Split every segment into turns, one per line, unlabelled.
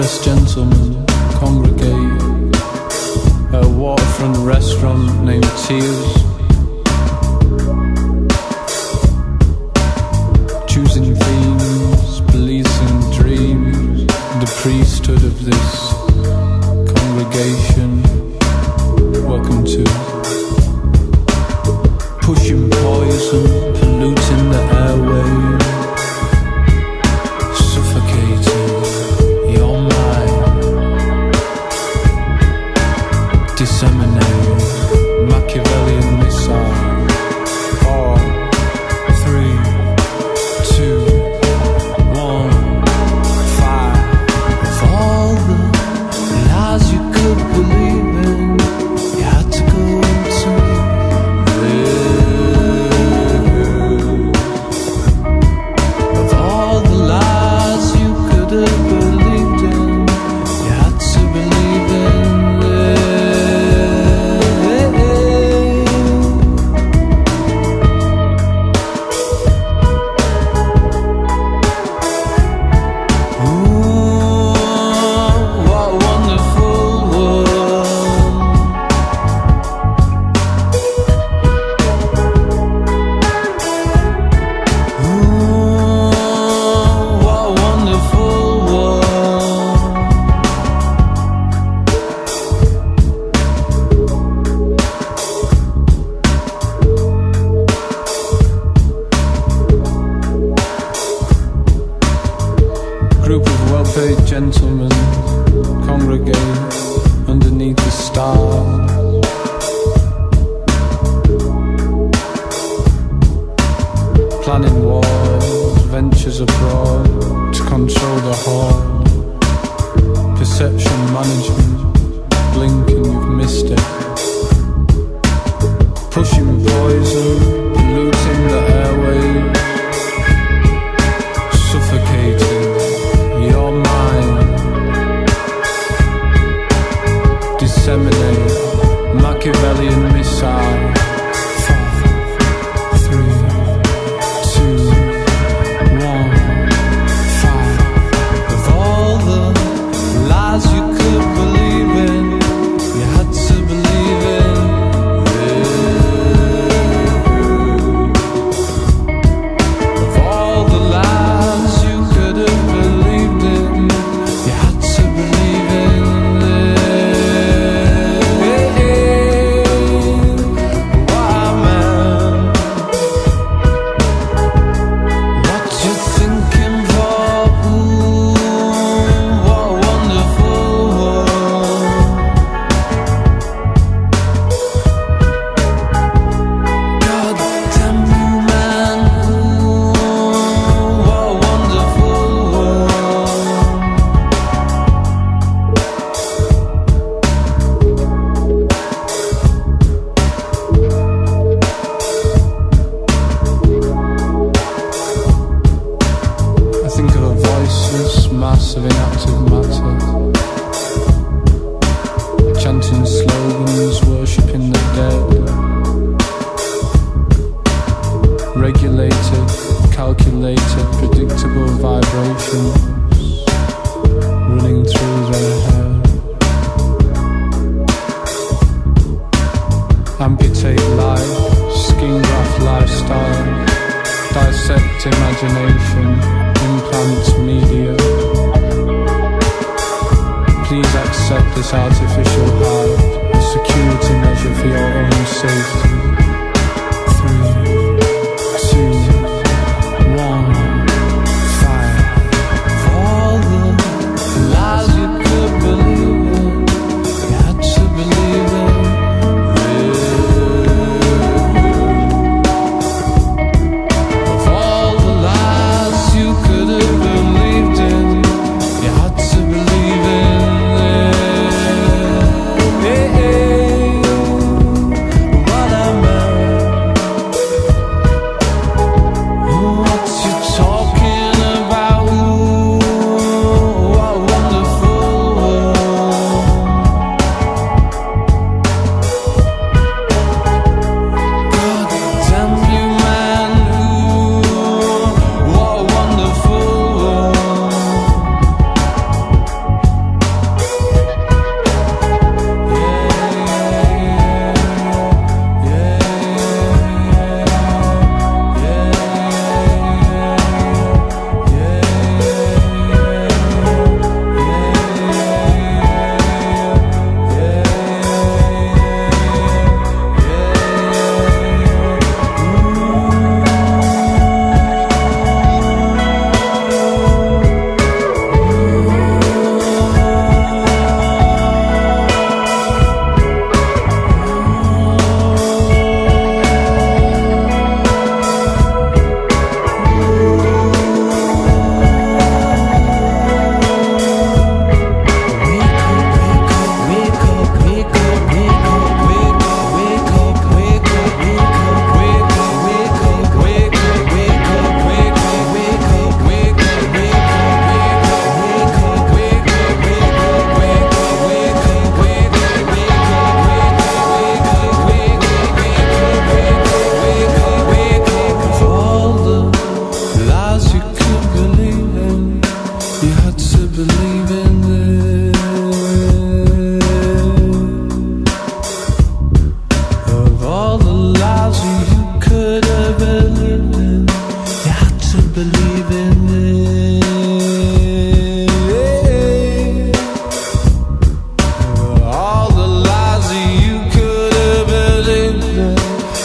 dressed gentlemen congregate at a waterfront restaurant named Tia's. gentlemen congregate underneath the stars. Planning wars, ventures abroad to control the horde. Perception management, blinking, you've missed it. Pushing poison, polluting the airwaves. vibrations running through their head. Amputate life, skin graft lifestyle, dissect imagination, implant media. Please accept this artificial high, a security measure for your own safety.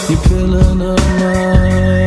You're filling up my.